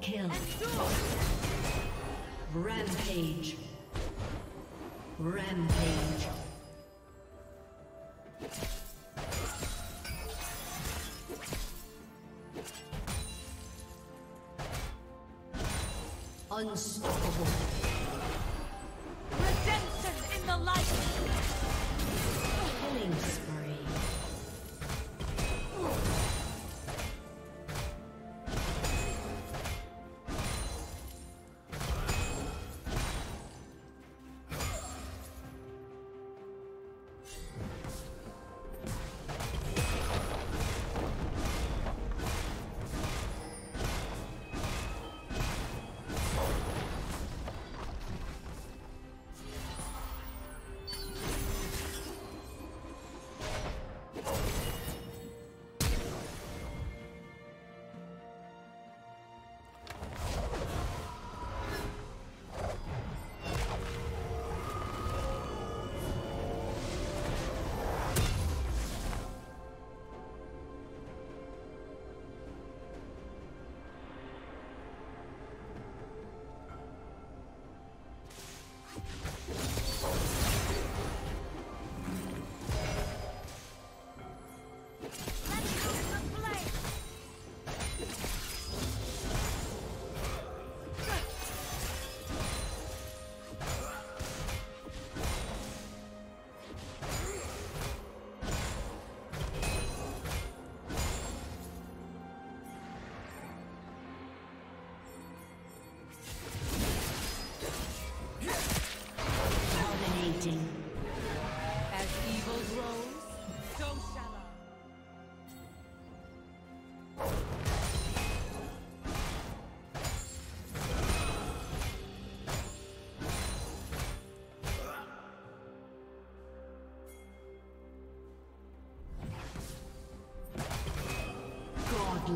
kill. Rampage. Rampage. Unstoppable.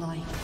Godlike.